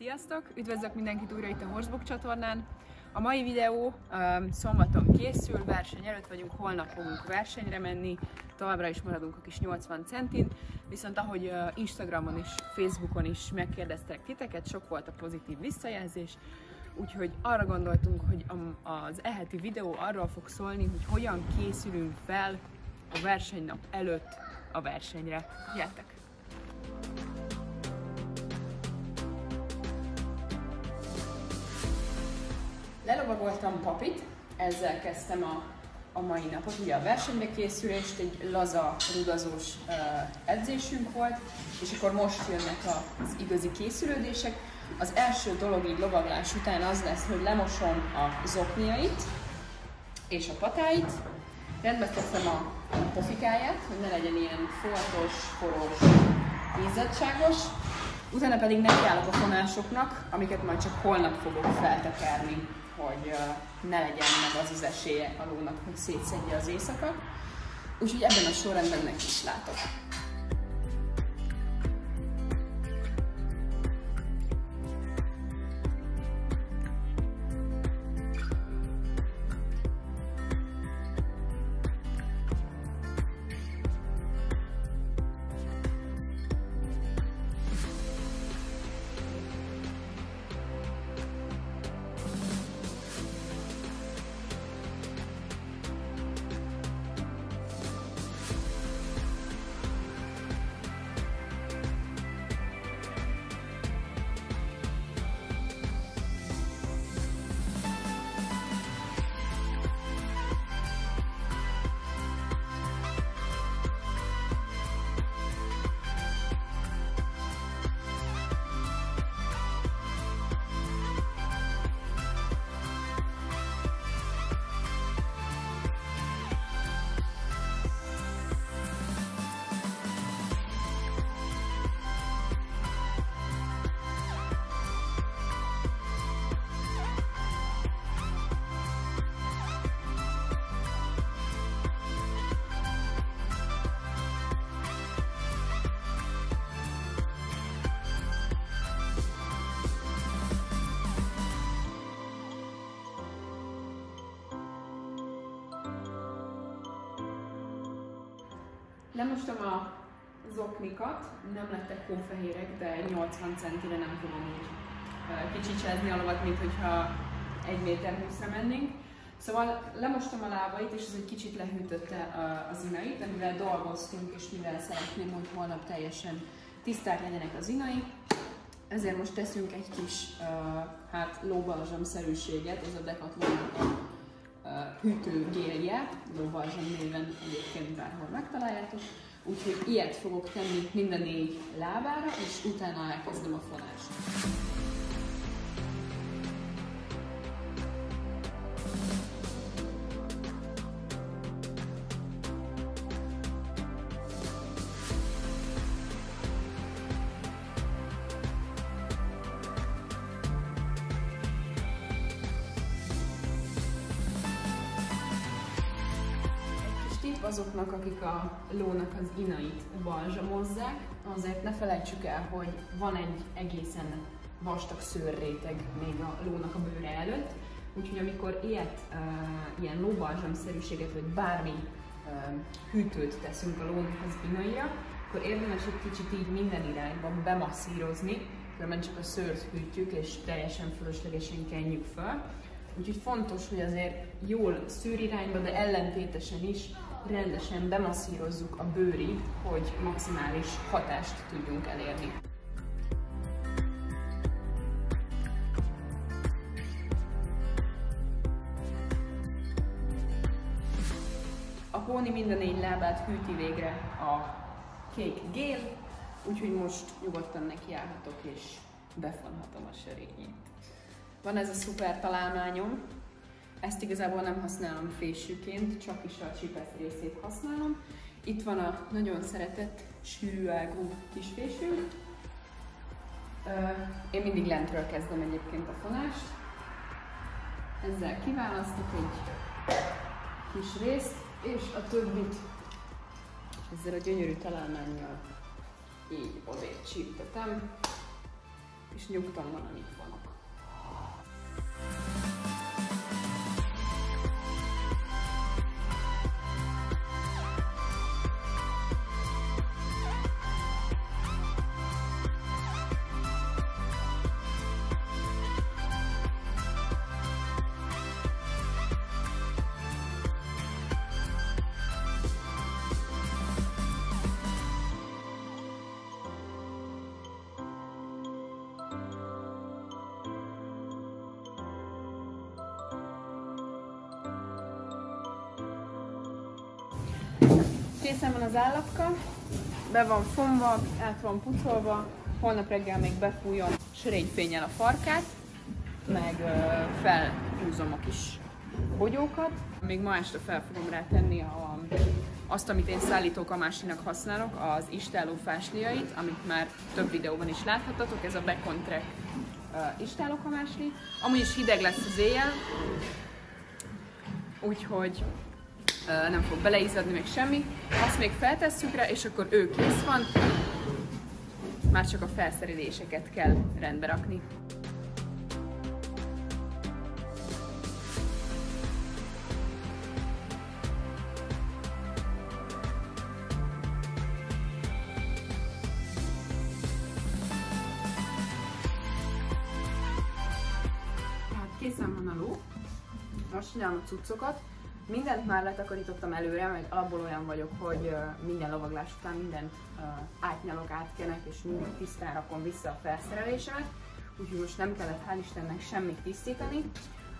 Sziasztok! Üdvözlök mindenkit újra itt a Horsebook csatornán. A mai videó um, szombaton készül, verseny előtt vagyunk, holnap fogunk versenyre menni, továbbra is maradunk a kis 80 centin, viszont ahogy uh, Instagramon és Facebookon is megkérdeztek titeket, sok volt a pozitív visszajelzés, úgyhogy arra gondoltunk, hogy az eheti videó arról fog szólni, hogy hogyan készülünk fel a versenynap előtt a versenyre. Gyertek! Lelovagoltam papit, ezzel kezdtem a, a mai napot, ugye a versenybe készülést, egy laza, rudazós uh, edzésünk volt, és akkor most jönnek az igazi készülődések. Az első dolog így lovaglás után az lesz, hogy lemosom a zokniait és a patáit, rendbe teszem a pofikáját, hogy ne legyen ilyen foltos, forós, izzadságos, utána pedig nekiállok a fonásoknak, amiket majd csak holnap fogok feltekerni hogy ne legyen meg az az esélye a lónak, hogy szétszedje az éjszaka. Úgyhogy ebben a sorrendben neki is látok. Lemostam a zoknikat, nem lettek hófehérek, de 80 centire nem tudom úgy kicsicsázni a lovat, mint hogyha 1 méter 20 mennénk. Szóval lemostam a lábait, és ez egy kicsit lehűtötte az inait, amivel dolgoztunk, és mivel szeretném, hogy holnap teljesen tiszták legyenek az inai. Ezért most teszünk egy kis hát lóbalzsamszerűséget, ez a Decathlon hűtőgélje, Lovarzsan néven egyébként bárhol megtaláljátok. Úgyhogy ilyet fogok tenni minden négy lábára, és utána elkezdem a fonást. Azoknak, akik a lónak az inait balzsamozzák, azért ne felejtsük el, hogy van egy egészen vastag szőrréteg még a lónak a bőre előtt, úgyhogy amikor ilyet, uh, ilyen lóbalzsamszerűséget, vagy bármi uh, hűtőt teszünk a lónak az inaira, akkor érdemes egy kicsit így minden irányba bemasszírozni, különben csak a szőrt hűtjük, és teljesen fölöslegesen kenjük fel. Úgyhogy fontos, hogy azért jól szűrirányba, de ellentétesen is rendesen bemasszírozzuk a bőrig, hogy maximális hatást tudjunk elérni. A póni minden négy lábát hűti végre a kék gél, úgyhogy most nyugodtan nekiállhatok és befonhatom a serényét. Van ez a szuper találmányom, ezt igazából nem használom fésűként, csak is a csipet részét használom. Itt van a nagyon szeretett sűrűágú kisfésű. Én mindig lentről kezdem egyébként a fonást. Ezzel kiválasztok egy kis részt, és a többit ezzel a gyönyörű találmányjal így odébb csíptetem. és nyugton van, amit vanok. Készen van az állapka, be van fonva, át van pucolva, holnap reggel még befújom sörényfényel a farkát, meg felhúzom a kis bogyókat. Még ma este fel fogom rá tenni a, azt, amit én szállítókamásinak használok, az istáló fásliait, amit már több videóban is láthattatok, ez a Bacon Track uh. Amúgy is hideg lesz az éjjel, úgyhogy nem fog beleizzadni meg semmi. Azt még feltesszük rá, és akkor ő kész van. Már csak a felszereléseket kell rendbe rakni. készen van a ló. Most a cuccokat. Mindent már letakarítottam előre, meg alapból olyan vagyok, hogy minden lovaglás után mindent átnyalok, átkenek, és mindig tisztán rakom vissza a felszerelésemet, úgyhogy most nem kellett hál' Istennek semmit tisztítani.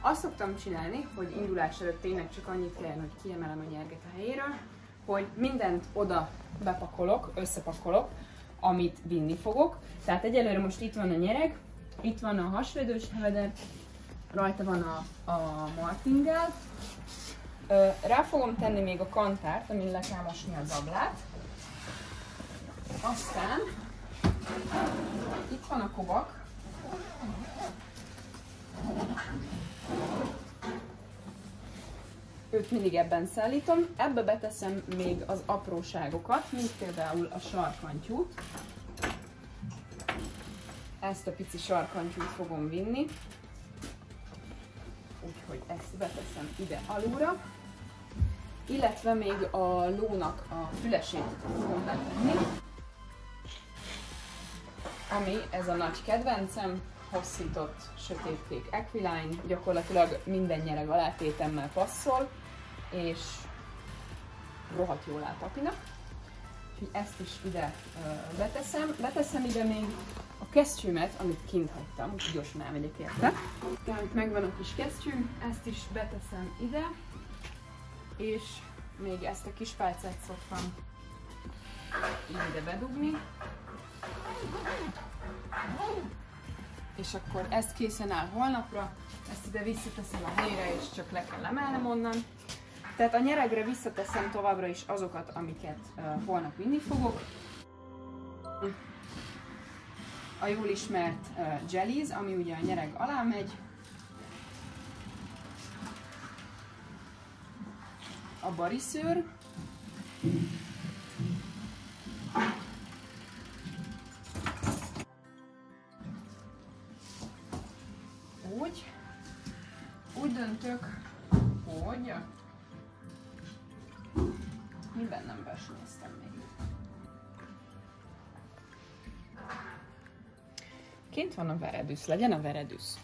Azt szoktam csinálni, hogy indulás előtt tényleg csak annyit kell, hogy kiemelem a nyerget a helyéről, hogy mindent oda bepakolok, összepakolok, amit vinni fogok. Tehát egyelőre most itt van a nyereg, itt van a hasvédős heveder, rajta van a, a martingál, rá fogom tenni még a kantárt, amin le kell mosni az ablát. Aztán itt van a kovak. Őt mindig ebben szállítom. Ebbe beteszem még az apróságokat, mint például a sarkantyút. Ezt a pici sarkantyút fogom vinni. Úgyhogy ezt beteszem ide alulra illetve még a lónak a fülesét fogom betenni, ami ez a nagy kedvencem, hosszított sötétkék Equiline, gyakorlatilag minden nyereg alátétemmel passzol, és rohadt jól áll papinak. Úgyhogy ezt is ide uh, beteszem. Beteszem ide még a kesztyűmet, amit kint hagytam, úgyhogy gyorsan elmegyek érte. Tehát megvan a kis kesztyűm, ezt is beteszem ide és még ezt a kis pálcát szoktam ide bedugni. És akkor ez készen áll holnapra, ezt ide visszateszem a helyre, és csak le kell emelnem onnan. Tehát a nyeregre visszateszem továbbra is azokat, amiket uh, holnap vinni fogok. A jól ismert uh, jellies, ami ugye a nyereg alá megy, a bariszőr. Úgy, úgy döntök, hogy mi bennem besnéztem még. Kint van a veredüsz, legyen a veredüsz.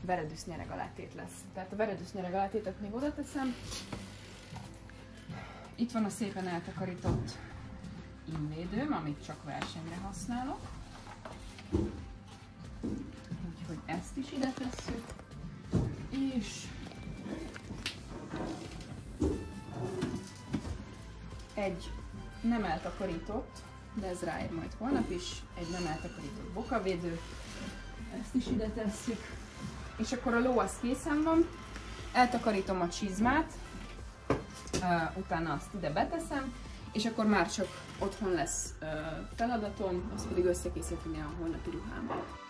Veredüsz nyeregalátét lesz. Tehát a veredüsz nyeregalátétet még oda teszem, itt van a szépen eltakarított invédőm, amit csak versenyre használok. Úgyhogy ezt is ide tesszük. És egy nem eltakarított, de ez ráér majd holnap is, egy nem eltakarított bokavédő. Ezt is ide tesszük. És akkor a ló az készen van. Eltakarítom a csizmát, utána azt ide beteszem, és akkor már csak otthon lesz feladatom, azt pedig összekészíteni a holnapi ruhámat.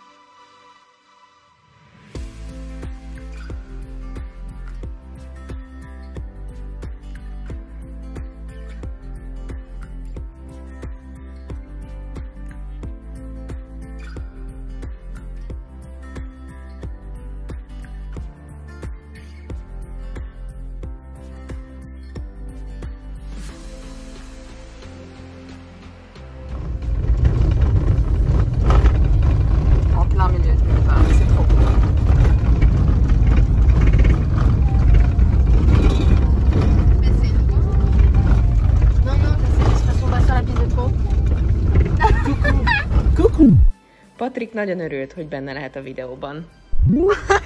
Patrik nagyon örült, hogy benne lehet a videóban.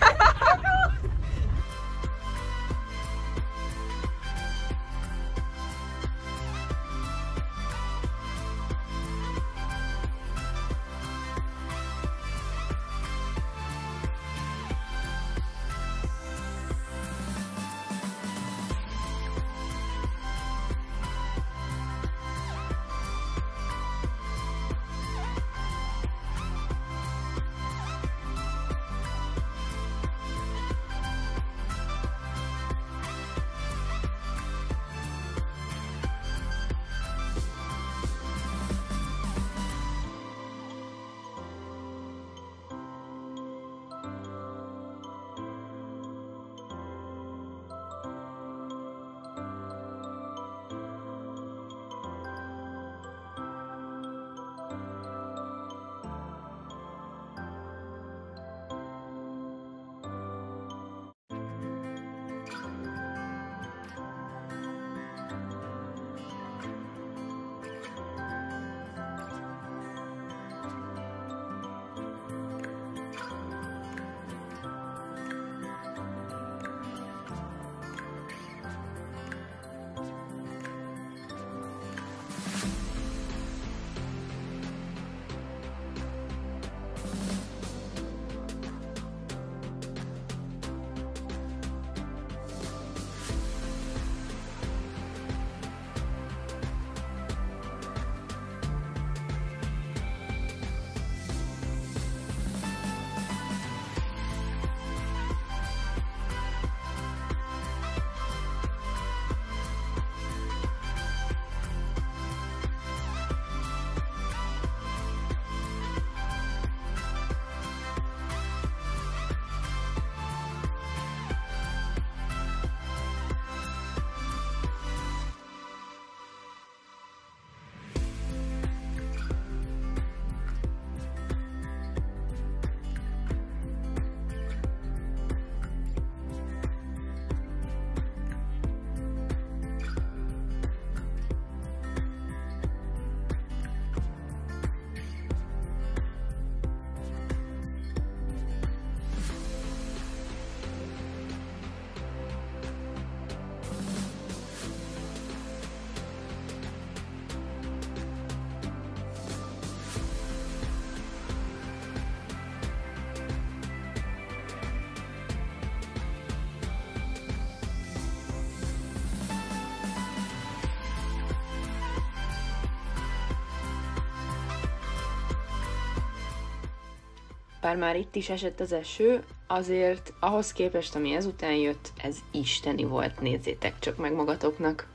bár már itt is esett az eső, azért ahhoz képest, ami ezután jött, ez isteni volt, nézzétek csak meg magatoknak.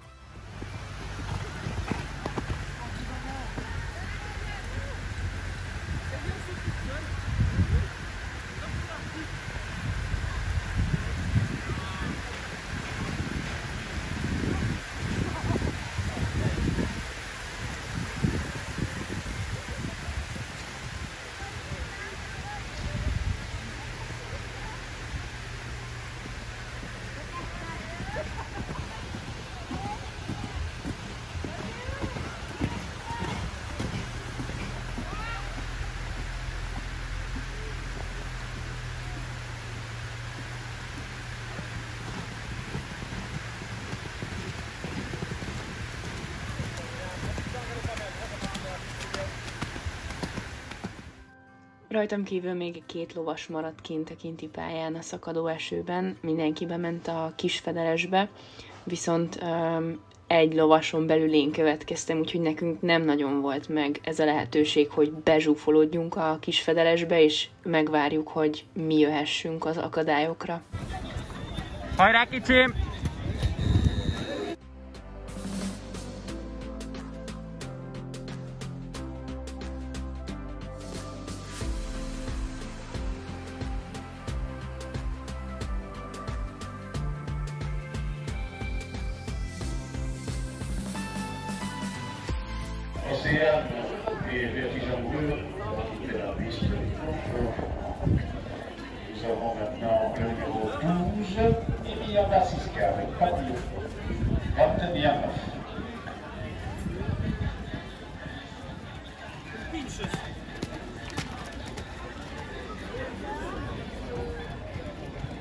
Rajtam kívül még két lovas maradt kint a kinti pályán a szakadó esőben, mindenki bement a kisfedelesbe, viszont um, egy lovason belül én következtem, úgyhogy nekünk nem nagyon volt meg ez a lehetőség, hogy bezsúfolódjunk a kisfedelesbe, és megvárjuk, hogy mi jöhessünk az akadályokra. Hajrá kicsim! Océane et Vertigambourg, qui est la piste Nous avons maintenant le numéro 12, Emilian Narciska, avec Pablo Vantenianov.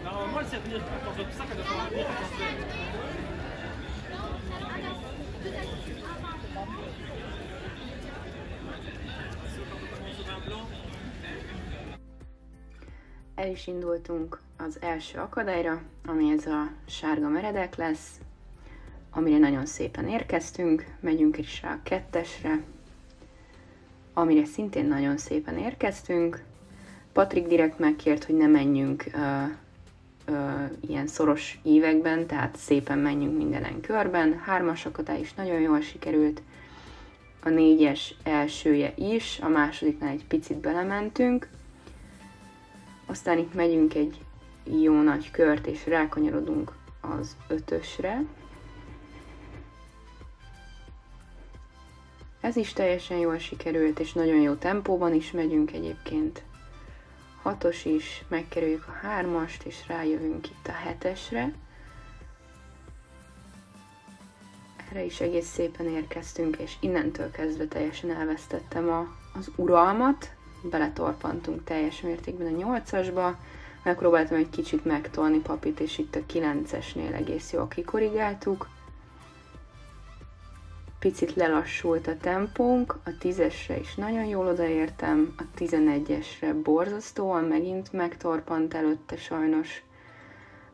Normalement, venir dans un sac Thank you. El is indultunk az első akadályra, ami ez a sárga meredek lesz, amire nagyon szépen érkeztünk, megyünk is rá a kettesre, amire szintén nagyon szépen érkeztünk. Patrik direkt megkért, hogy ne menjünk uh, uh, ilyen szoros ívekben, tehát szépen menjünk mindenen körben. Hármas akadály is nagyon jól sikerült, a négyes elsője is, a másodiknál egy picit belementünk, aztán itt megyünk egy jó nagy kört, és rákanyarodunk az ötösre. Ez is teljesen jól sikerült, és nagyon jó tempóban is megyünk egyébként. Hatos is, megkerüljük a hármast, és rájövünk itt a hetesre. Erre is egész szépen érkeztünk, és innentől kezdve teljesen elvesztettem a, az uralmat, beletorpantunk teljes mértékben a nyolcasba, megpróbáltam egy kicsit megtolni papit, és itt a kilencesnél egész jól kikorrigáltuk. Picit lelassult a tempónk, a tízesre is nagyon jól odaértem, a tizenegyesre borzasztóan megint megtorpant előtte sajnos.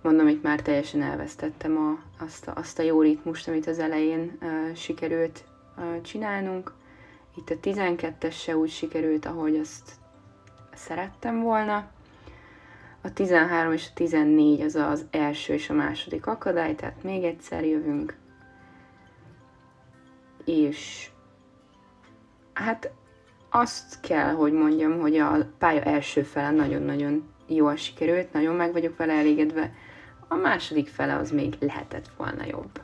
Mondom, itt már teljesen elvesztettem a, azt, a, azt a jó ritmust, amit az elején uh, sikerült uh, csinálnunk. Itt a 12-es se úgy sikerült, ahogy azt szerettem volna. A 13 és a 14 az az első és a második akadály, tehát még egyszer jövünk. És hát azt kell, hogy mondjam, hogy a pálya első fele nagyon-nagyon jól sikerült, nagyon meg vagyok vele elégedve. A második fele az még lehetett volna jobb.